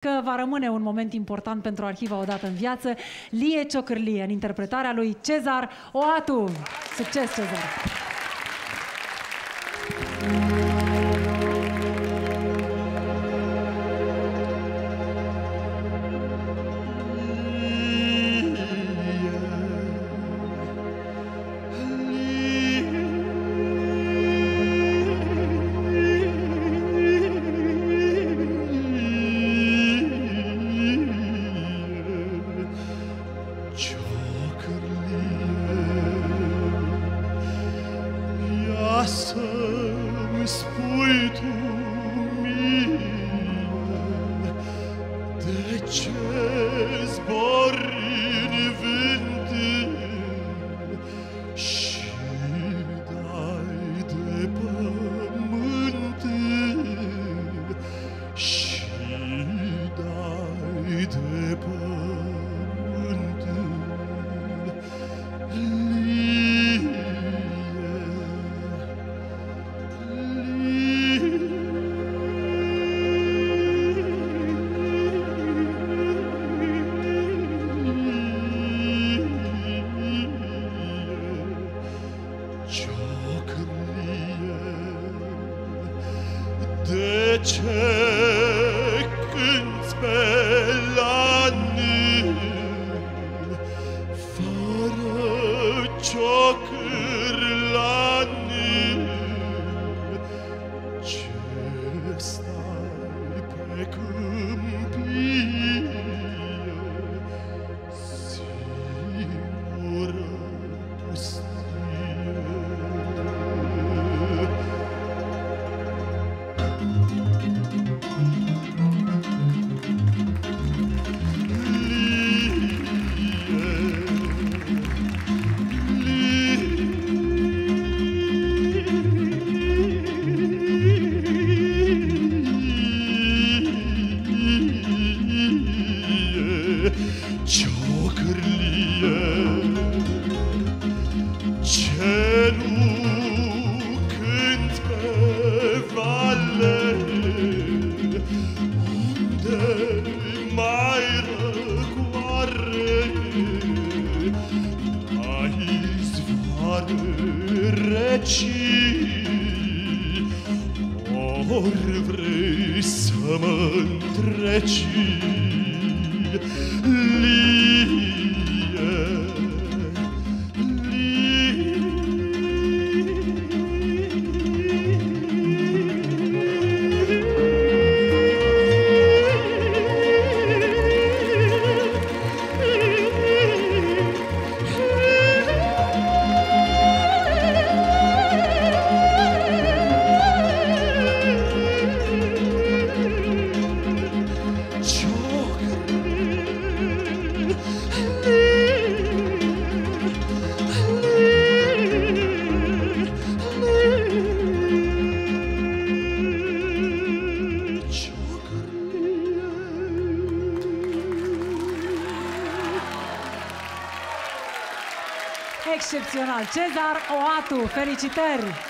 că va rămâne un moment important pentru Arhiva odată în viață, Lie Ciocârlie, în interpretarea lui Cezar Oatu. Succes, Cezar! lasem spui tu. De ce cânți pe la nil, Fără ciocâri la nil, stai pe câmpii? Ciocârlie Ce nu cânt pe vale Unde mai răcoare. Ai zvoare reci Ori vrei să mă întreci Excepțional! Cezar Oatu, felicitări!